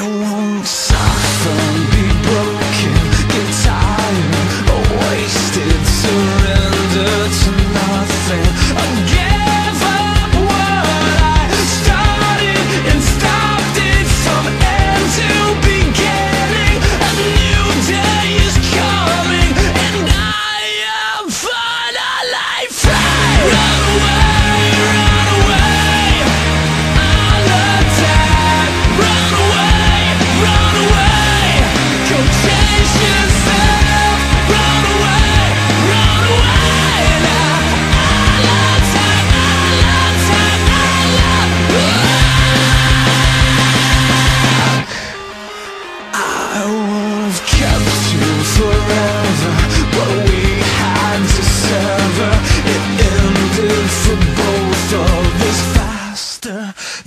than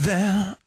There